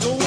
Tango